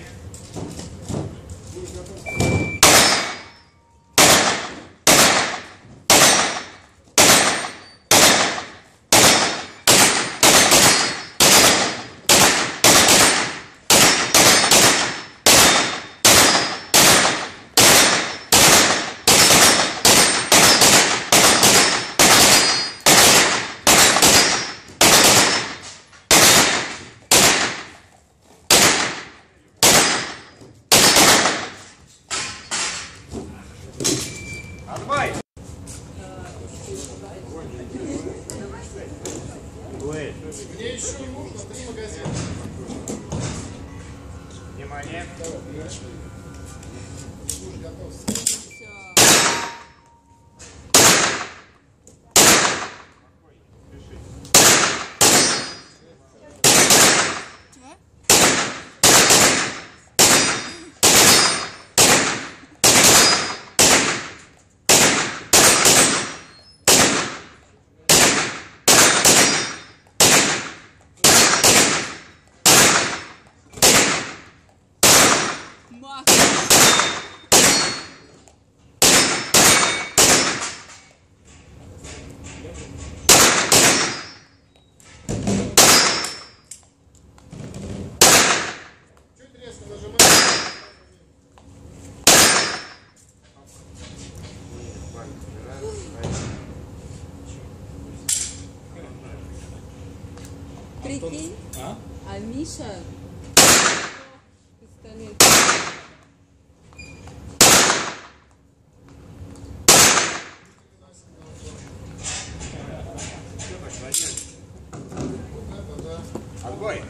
Aye. Дуэль. Мне еще нужно три магазина. Внимание. Готов. Прикинь, А? а Миша пистолет. Отбой!